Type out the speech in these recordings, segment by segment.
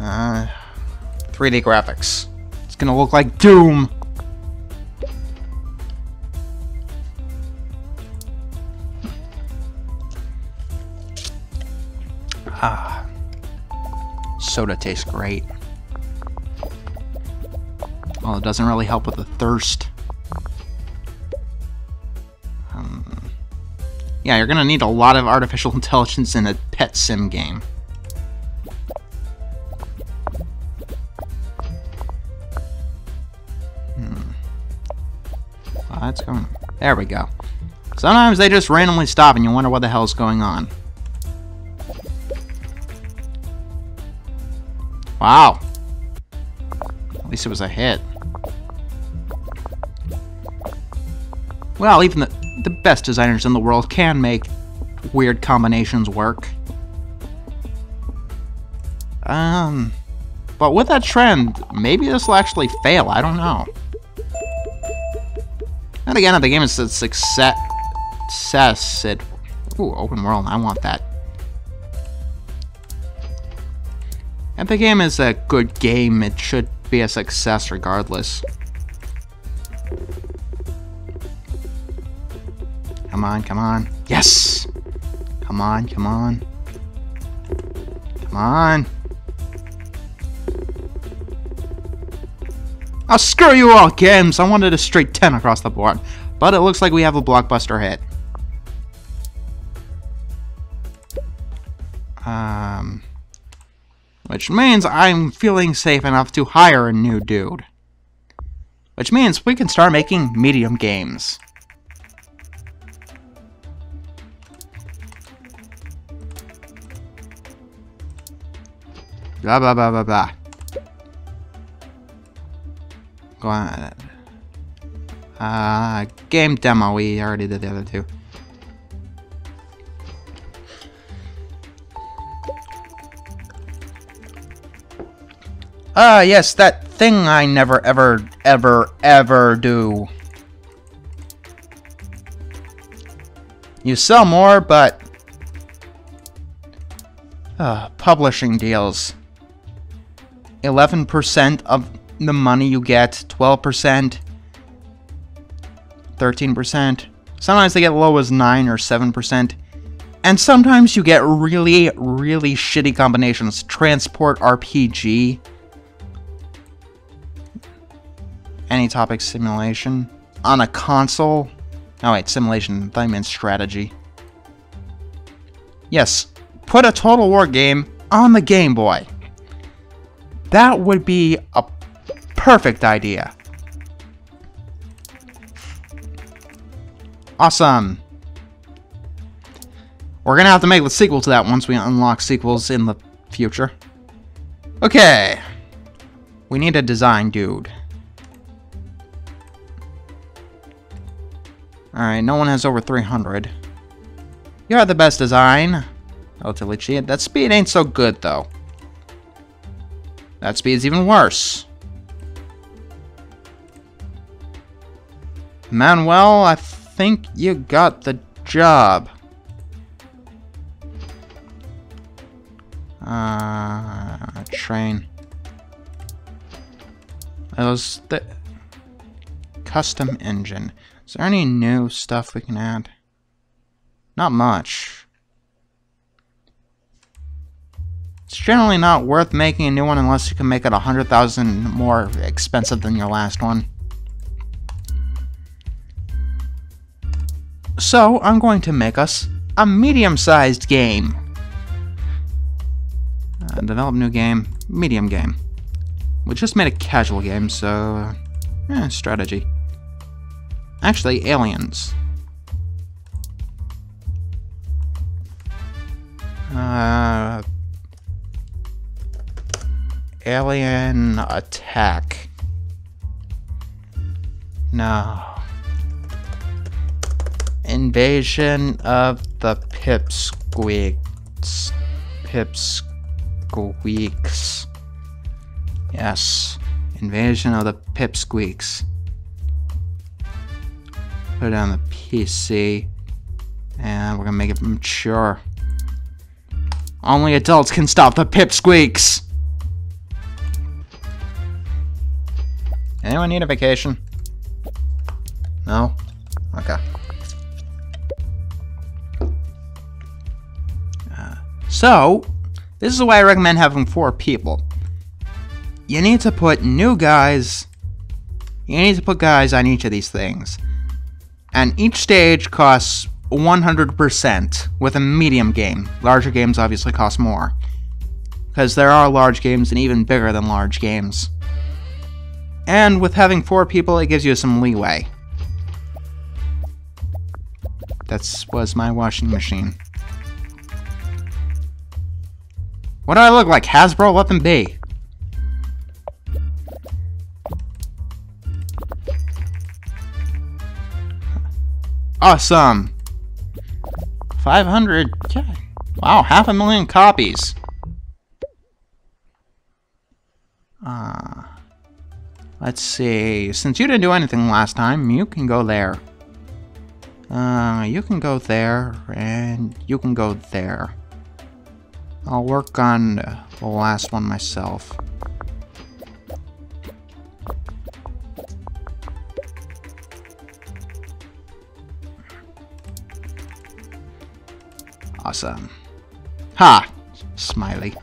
Uh, 3D graphics. It's gonna look like Doom. Ah, soda tastes great. Well, it doesn't really help with the thirst. Um, yeah, you're gonna need a lot of artificial intelligence in a pet sim game. That's going. There we go. Sometimes they just randomly stop and you wonder what the hell's going on. Wow. At least it was a hit. Well, even the, the best designers in the world can make weird combinations work. Um, but with that trend, maybe this will actually fail. I don't know. And again, if the game is a success, success it... Ooh, open world, I want that. If the game is a good game, it should be a success regardless. Come on, come on. Yes! Come on, come on. Come on. Oh, screw you all, games! I wanted a straight 10 across the board. But it looks like we have a blockbuster hit. Um... Which means I'm feeling safe enough to hire a new dude. Which means we can start making medium games. Blah blah blah blah blah. On. Uh, game demo, we already did the other two. Ah, uh, yes, that thing I never, ever, ever, ever do. You sell more, but... Uh, publishing deals. 11% of the money you get, 12%, 13%. Sometimes they get low as 9 or 7%. And sometimes you get really, really shitty combinations. Transport RPG. Any topic simulation. On a console. Oh wait, simulation. I meant strategy. Yes, put a Total War game on the Game Boy. That would be a perfect idea. Awesome. We're gonna have to make the sequel to that once we unlock sequels in the future. Okay. We need a design dude. Alright, no one has over 300. You are the best design. Relatively cheap. That speed ain't so good, though. That speed's even worse. Manuel, I think you got the job. Uh, train. Those the custom engine. Is there any new stuff we can add? Not much. It's generally not worth making a new one unless you can make it a hundred thousand more expensive than your last one. So, I'm going to make us a medium-sized game. Uh, develop new game, medium game. We just made a casual game, so... Eh, strategy. Actually, aliens. Uh, alien attack. No. Invasion of the Pipsqueeks. Pipsqueeks. Yes. Invasion of the Pipsqueeks. Put it on the PC. And we're gonna make it mature. Only adults can stop the Pipsqueeks! Anyone need a vacation? No? Okay. So, this is why I recommend having four people. You need to put new guys... You need to put guys on each of these things. And each stage costs 100% with a medium game. Larger games obviously cost more. Because there are large games and even bigger than large games. And with having four people, it gives you some leeway. That was my washing machine. What do I look like? Hasbro? Let them be. Awesome. 500. Yeah. Wow, half a million copies. Uh, let's see. Since you didn't do anything last time, you can go there. Uh, you can go there, and you can go there. I'll work on the last one myself. Awesome. Ha! Smiley.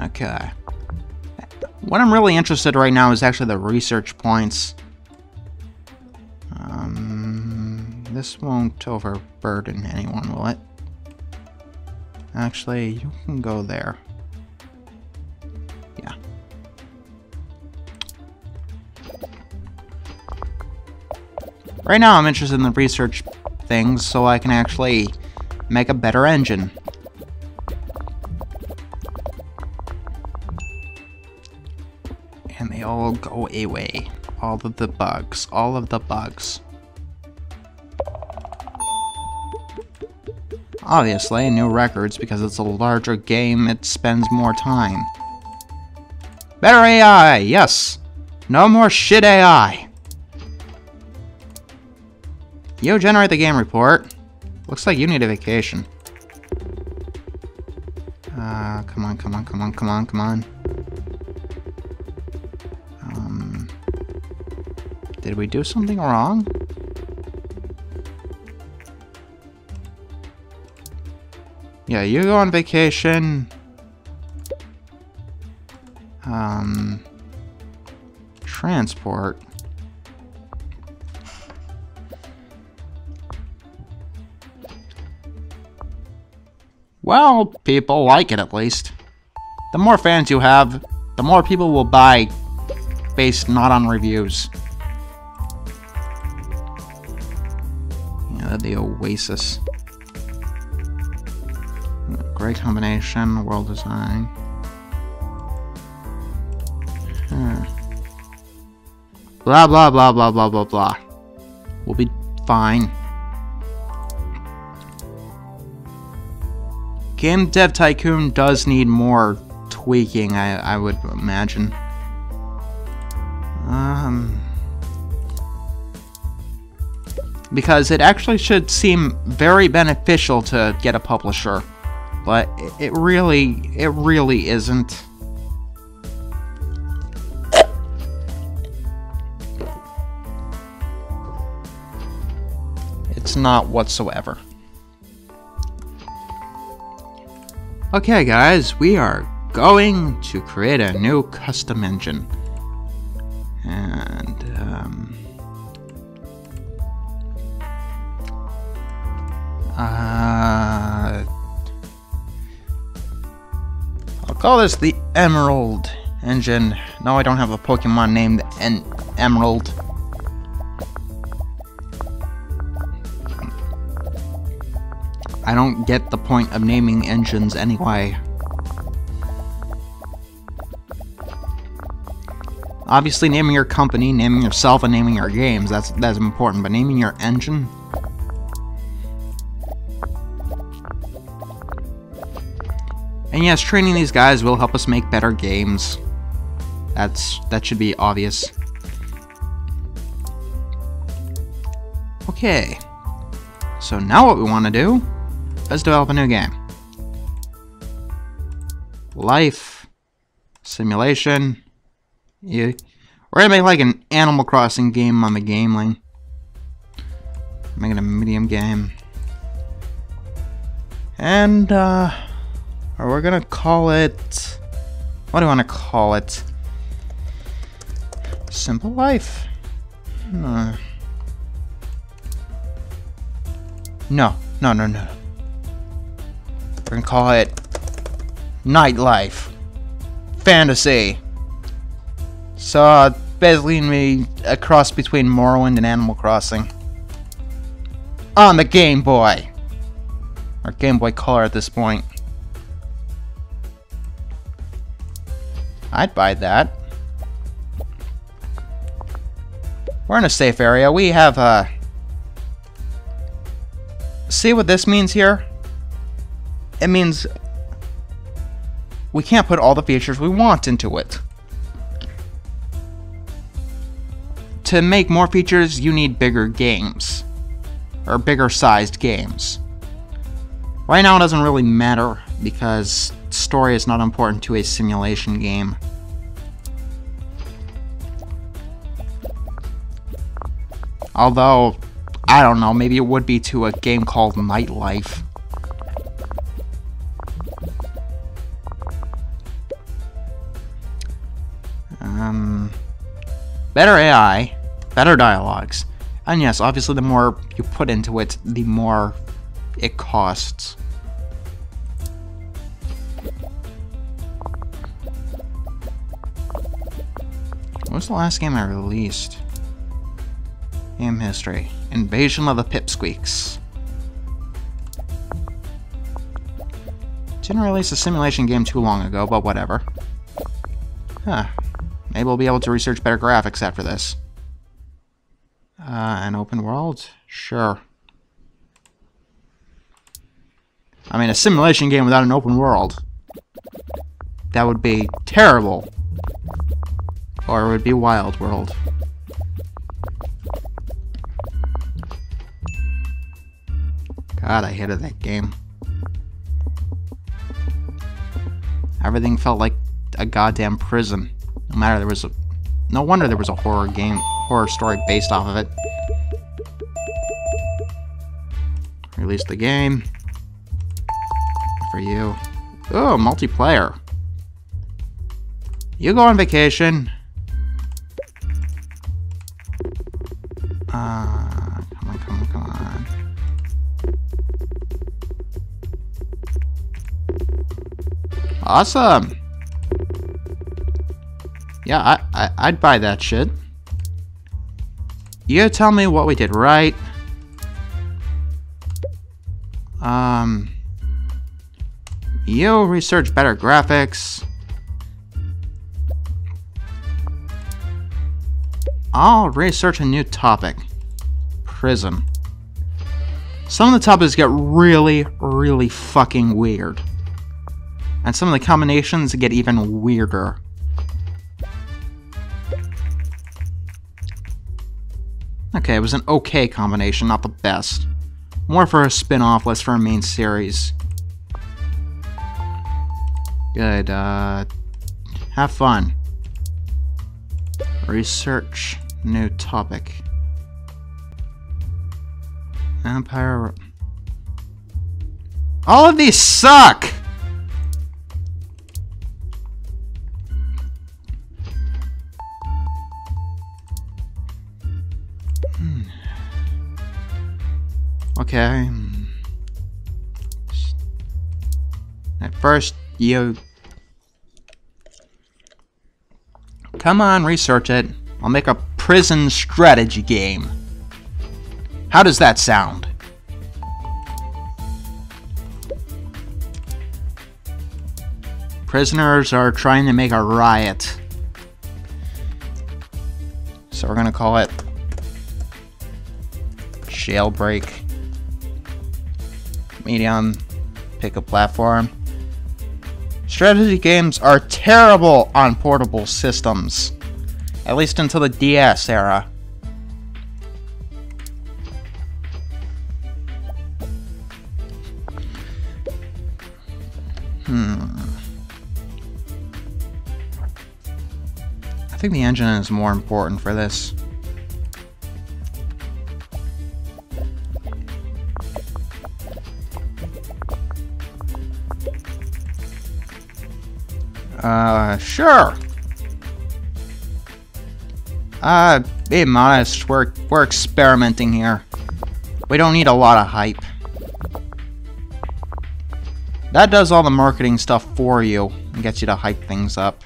Okay. What I'm really interested right now is actually the research points. This won't overburden anyone, will it? Actually, you can go there. Yeah. Right now I'm interested in the research things so I can actually make a better engine. And they all go away. All of the bugs. All of the bugs. Obviously, new records, because it's a larger game, it spends more time. Better AI, yes! No more shit AI! You generate the game report. Looks like you need a vacation. Uh, come on, come on, come on, come on, come on. Um, did we do something wrong? Yeah, you go on vacation. Um, transport. Well, people like it at least. The more fans you have, the more people will buy based not on reviews. Yeah, the Oasis. Great combination, world design. Blah, blah, blah, blah, blah, blah, blah. We'll be fine. Game Dev Tycoon does need more tweaking, I, I would imagine. Um, because it actually should seem very beneficial to get a publisher, but it, really, it really isn't. It's not whatsoever. Okay guys, we are going to create a new custom engine. And, call this the Emerald engine. No, I don't have a Pokemon named en Emerald. I don't get the point of naming engines anyway. Obviously naming your company, naming yourself, and naming your games, that's that's important, but naming your engine? And yes, training these guys will help us make better games. That's that should be obvious. Okay. So now what we want to do Let's develop a new game. life, simulation. Yeah. We're gonna make like an Animal Crossing game on the game lane. Make a medium game. And, uh, we're gonna call it, what do I want to call it? Simple Life. Uh, no, no, no, no. We're gonna call it Knight Life. Fantasy. So, uh, basically me a cross between Morrowind and Animal Crossing. On the Game Boy. Or Game Boy Color at this point. I'd buy that. We're in a safe area. We have, uh... See what this means here? It means... We can't put all the features we want into it. To make more features, you need bigger games. Or bigger sized games. Right now it doesn't really matter, because story is not important to a simulation game. Although, I don't know, maybe it would be to a game called Knight Life. Um, better AI, better dialogues, and yes, obviously the more you put into it, the more it costs. Was the last game I released? Game history. Invasion of the Pipsqueeks. Didn't release a simulation game too long ago, but whatever. Huh. Maybe we'll be able to research better graphics after this. Uh, an open world? Sure. I mean, a simulation game without an open world. That would be terrible. Or it would be Wild World. God, I hated that game. Everything felt like a goddamn prison. No matter there was a... No wonder there was a horror game, horror story based off of it. Release the game. For you. Oh, multiplayer. You go on vacation. Awesome. Yeah, I, I, I'd buy that shit. You tell me what we did right. Um, you research better graphics. I'll research a new topic. Prison. Some of the topics get really, really fucking weird. And some of the combinations get even weirder. Okay, it was an okay combination, not the best. More for a spin-off, less for a main series. Good, uh... Have fun. Research new topic. Empire... All of these suck! Hmm. Okay. Hmm. At first, you... Come on, research it. I'll make a prison strategy game. How does that sound? Prisoners are trying to make a riot. So we're gonna call it jailbreak, medium, pick a platform. Strategy games are terrible on portable systems, at least until the DS era. Hmm. I think the engine is more important for this. Uh, sure. Uh, be modest. We're, we're experimenting here. We don't need a lot of hype. That does all the marketing stuff for you and gets you to hype things up.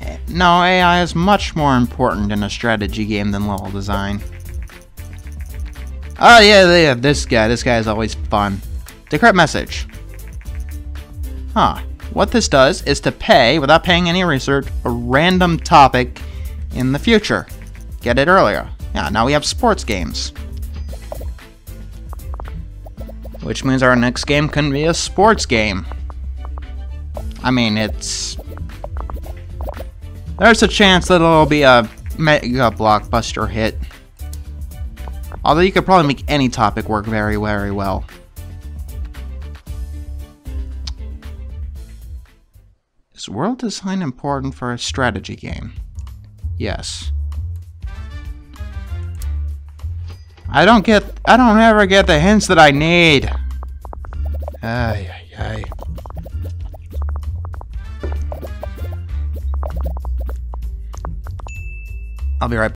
Eh, no, AI is much more important in a strategy game than level design. Oh yeah, yeah, this guy. This guy is always fun. Decrypt message. Huh. What this does is to pay, without paying any research, a random topic in the future. Get it earlier. Yeah, now we have sports games. Which means our next game can be a sports game. I mean, it's... There's a chance that it'll be a mega blockbuster hit. Although you could probably make any topic work very, very well. World design important for a strategy game? Yes. I don't get, I don't ever get the hints that I need. Ay, ay, ay. I'll be right back.